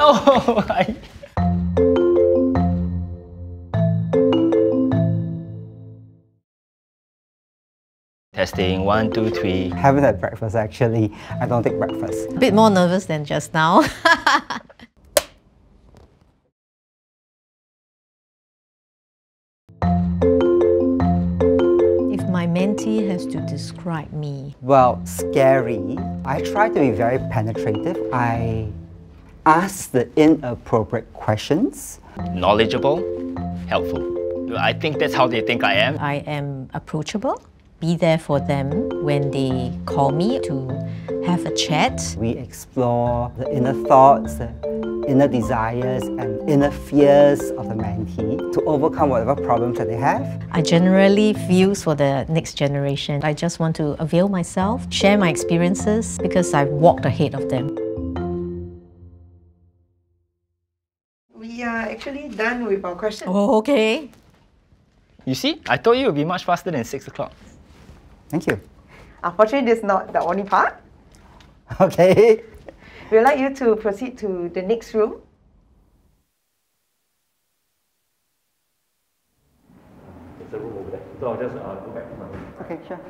Oh, I... Testing, one, two, three. Haven't had breakfast actually. I don't take breakfast. A bit more nervous than just now. if my mentee has to describe me, Well, scary. I try to be very penetrative. I ask the inappropriate questions. Knowledgeable, helpful. I think that's how they think I am. I am approachable, be there for them when they call me to have a chat. We explore the inner thoughts, the inner desires, and inner fears of the mentee to overcome whatever problems that they have. I generally feel for the next generation. I just want to avail myself, share my experiences because I've walked ahead of them. Are actually done with our questions. Oh, okay. You see, I told you it would be much faster than 6 o'clock. Thank you. Unfortunately, this is not the only part. Okay. We'd like you to proceed to the next room. There's a room over there. So I'll just uh, go back to my room. Okay, sure.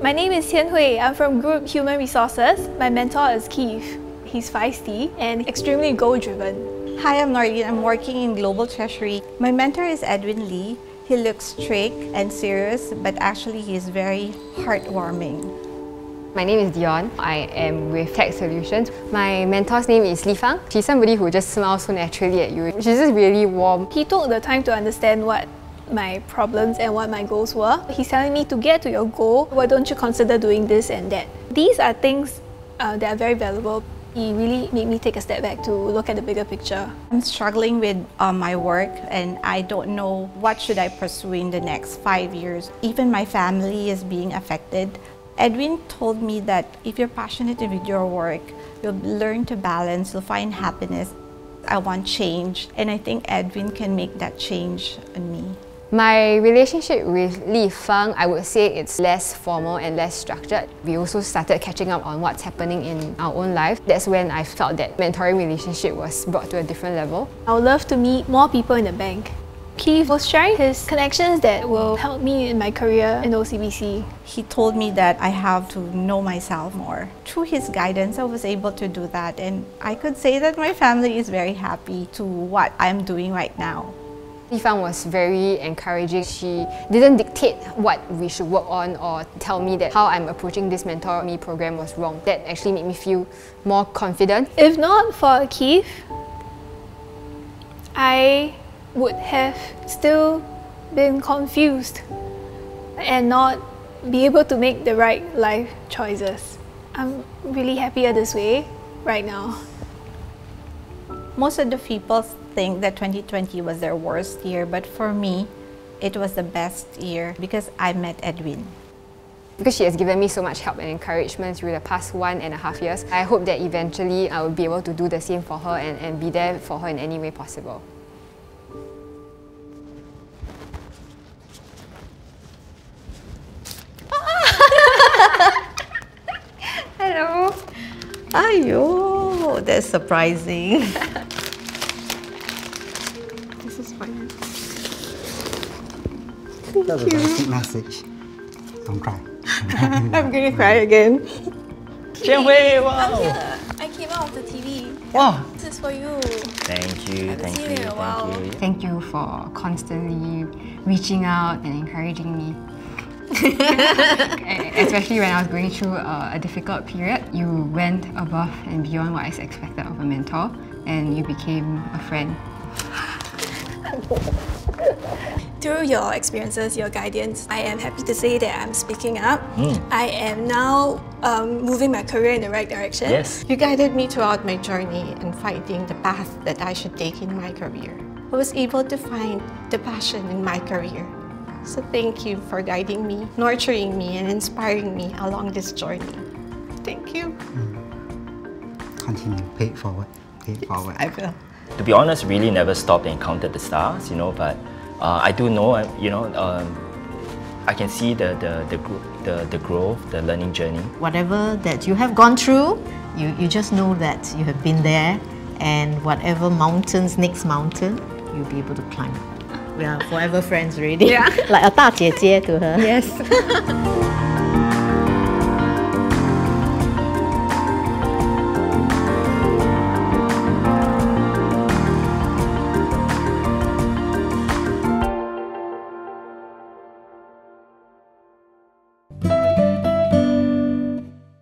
My name is Tian Hui. I'm from Group Human Resources. My mentor is Keith. He's feisty and extremely goal driven. Hi, I'm Noreen. I'm working in Global Treasury. My mentor is Edwin Lee. He looks strict and serious, but actually he is very heartwarming. My name is Dion. I am with Tech Solutions. My mentor's name is Li Fang. She's somebody who just smiles so naturally at you. She's just really warm. He took the time to understand what my problems and what my goals were. He's telling me to get to your goal, why don't you consider doing this and that? These are things uh, that are very valuable. He really made me take a step back to look at the bigger picture. I'm struggling with uh, my work and I don't know what should I pursue in the next five years. Even my family is being affected. Edwin told me that if you're passionate with your work, you'll learn to balance, you'll find happiness. I want change and I think Edwin can make that change in me. My relationship with Li Fang, I would say it's less formal and less structured. We also started catching up on what's happening in our own life. That's when I felt that mentoring relationship was brought to a different level. I would love to meet more people in the bank. Keith was sharing his connections that will help me in my career in OCBC. He told me that I have to know myself more. Through his guidance, I was able to do that and I could say that my family is very happy to what I'm doing right now. Li Fang was very encouraging. She didn't dictate what we should work on or tell me that how I'm approaching this Mentor Me program was wrong. That actually made me feel more confident. If not for Keith, I would have still been confused and not be able to make the right life choices. I'm really happier this way right now. Most of the people think that 2020 was their worst year, but for me, it was the best year because I met Edwin. Because she has given me so much help and encouragement through the past one and a half years, I hope that eventually I will be able to do the same for her and, and be there for her in any way possible. Hello. Ayo, that's surprising. This is fine. That was a very sweet message. Don't cry. I'm gonna cry again. Tian Hui, wow! I came out of the TV. Wow! Oh. This is for you. Thank you, thank seen you, it in thank you. Thank you for constantly reaching out and encouraging me. Especially when I was going through a, a difficult period, you went above and beyond what is expected of a mentor and you became a friend. Through your experiences, your guidance, I am happy to say that I'm speaking up. I am now um, moving my career in the right direction. Yes. You guided me throughout my journey and finding the path that I should take in my career. I was able to find the passion in my career. So thank you for guiding me, nurturing me, and inspiring me along this journey. Thank you. Mm. Continue, pay it forward, pay it forward. I will To be honest, really never stopped and counted the stars, you know, but uh, I do know, uh, you know, um, I can see the, the, the, gro- the, the growth, the learning journey. Whatever that you have gone through, you, you just know that you have been there and whatever mountains, next mountain, you'll be able to climb. We are forever friends already. Yeah. like a 大姐姐 to her. Yes.